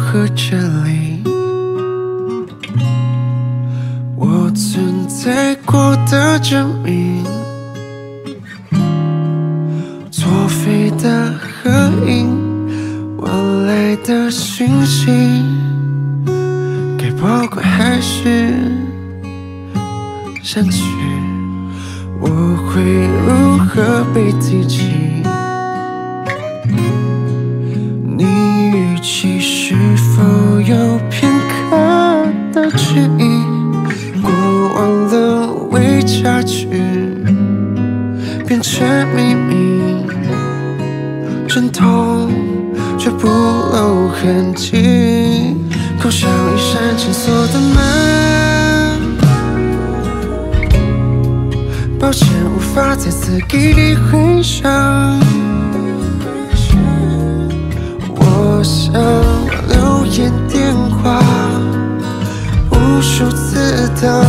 和这里，我存在过的证明，作废的合影，晚来的讯息，该保管还是删去？我会如何被提起？你语气是否有片刻的迟疑？过往的伪插曲变成秘密，阵痛却不露痕迹，口像一扇紧锁的门。抱歉，无法再次给你回响。无数次等，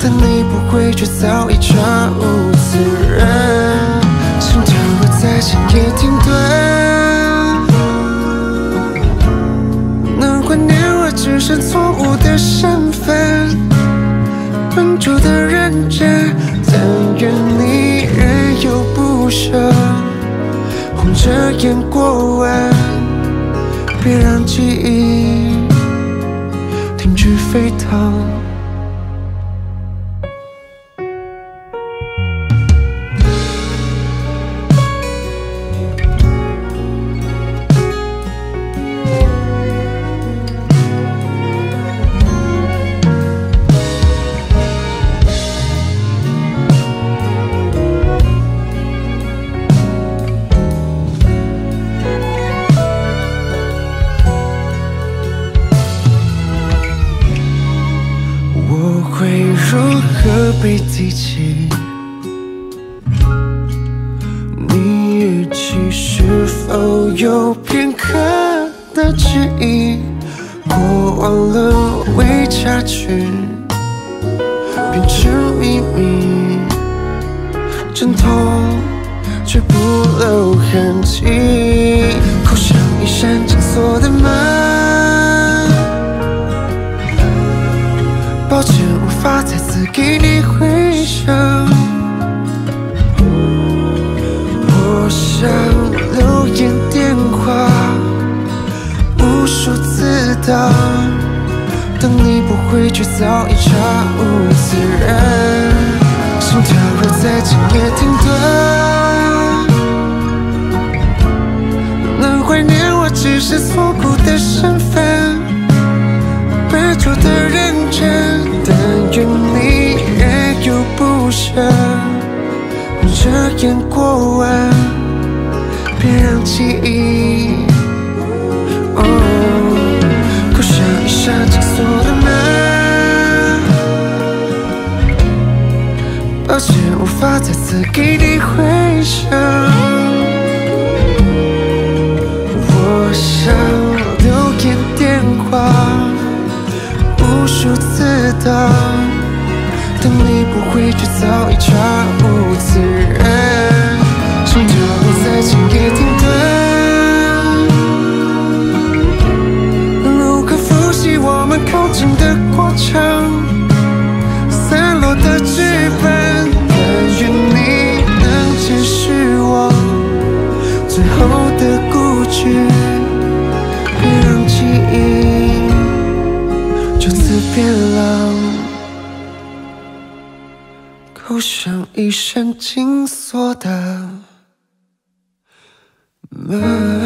但你不会，却早已查无此人，心跳会在深夜停顿。能怀念我只剩错误的身份，笨拙的认真，但愿你仍有不舍。红着眼过完，别让记忆停止沸腾。被提起？你语气是否有片刻的迟疑？过往了伪插曲变成秘密，阵痛却不露痕迹，口像一扇紧锁的门。抱歉，法再次给你回响。我想留言电话无数次等，等你不回，却早已查无此人，心跳会在今夜停顿。能怀念我只是错不舍。红着眼过完，别让记忆，哦，口像一下紧锁的门。抱歉，无法再次给你回响。却早已查无此人，心跳会在今夜停顿。如何复习我们靠近的过程？散落的剧本，但愿你能解释我最后的固执，别让记忆就此变老，口像一扇紧锁的门。